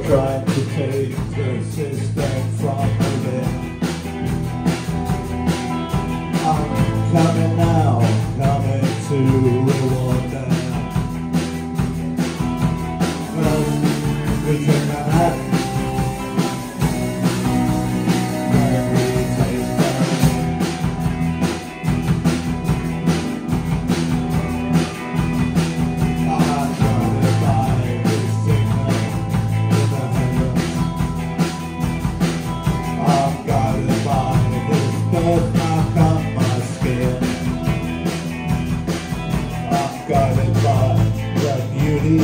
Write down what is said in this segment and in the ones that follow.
trying to take the system from within. I'm coming now, coming to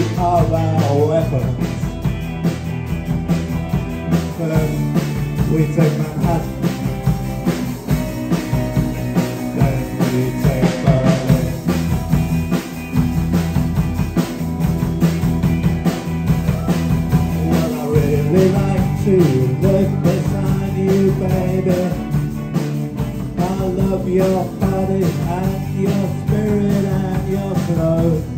of our weapons. First, we take Manhattan. Then we take Berlin. Well, I really like to live beside you, baby. I love your body and your spirit and your clothes.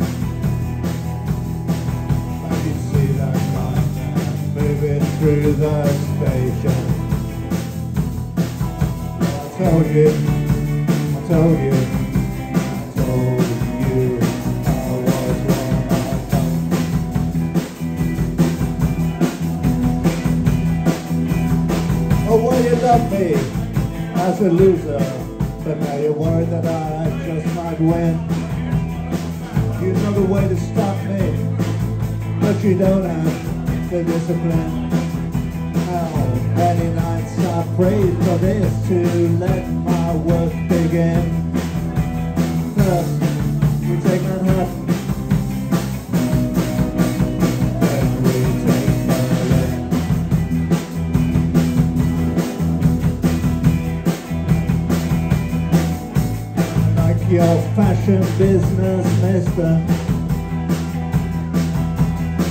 I told you, I told you, I told you I was wrong. I told Oh, will you love me as a loser? But now you're worried that I just might win. You know the way to stop me, but you don't have the discipline. Prayed for this to let my work begin. First, we take Manhattan. Then we take Berlin. like your fashion business, mister.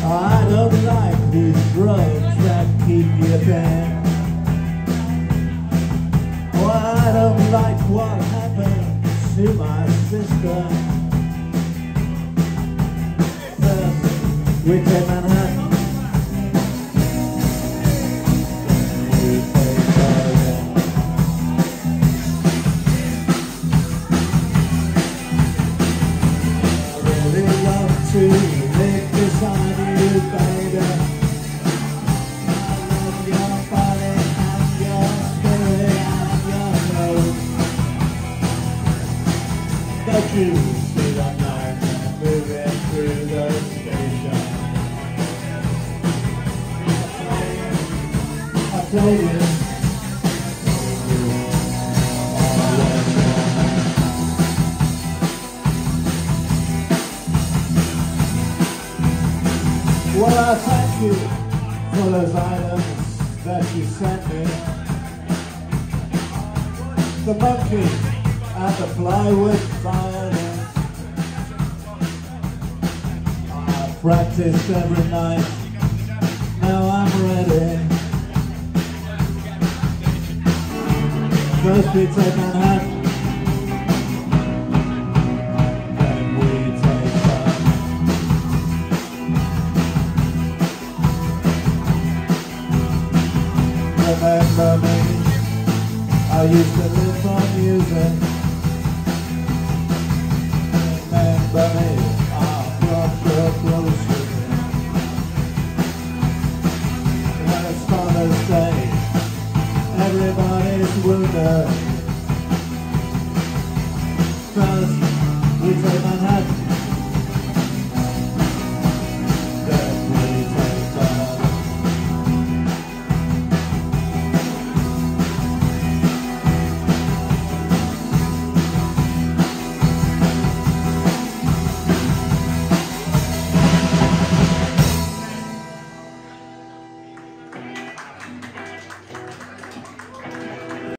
I don't like these drugs that keep you down. To my sister. We take The was. Well, I thank you for those items that you sent me. The monkey and the violin. I practiced every night. Now I'm ready. First we take Manhattan. Remember me, I used to live on music. Everybody's